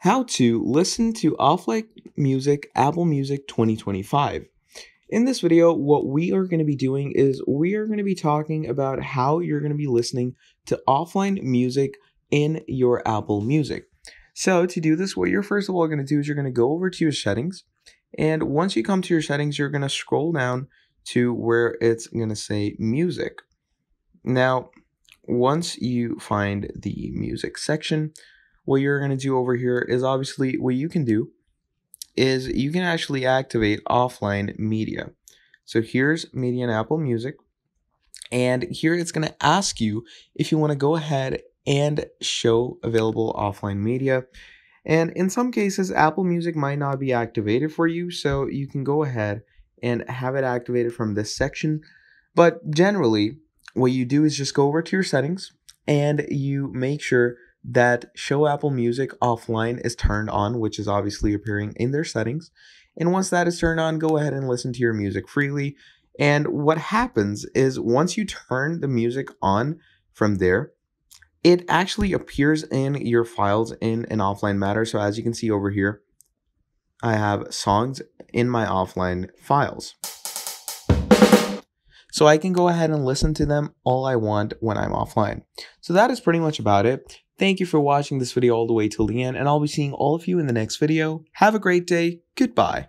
How to listen to offline music Apple Music 2025. In this video, what we are going to be doing is we are going to be talking about how you're going to be listening to offline music in your Apple Music. So to do this, what you're first of all going to do is you're going to go over to your settings. And once you come to your settings, you're going to scroll down to where it's going to say music. Now, once you find the music section, what you're going to do over here is obviously what you can do is you can actually activate offline media. So here's media in Apple Music. And here it's going to ask you if you want to go ahead and show available offline media. And in some cases, Apple Music might not be activated for you, so you can go ahead and have it activated from this section. But generally, what you do is just go over to your settings and you make sure that show Apple Music offline is turned on, which is obviously appearing in their settings. And once that is turned on, go ahead and listen to your music freely. And what happens is once you turn the music on from there, it actually appears in your files in an offline matter. So as you can see over here, I have songs in my offline files. So I can go ahead and listen to them all I want when I'm offline. So that is pretty much about it. Thank you for watching this video all the way till the end, and I'll be seeing all of you in the next video. Have a great day. Goodbye.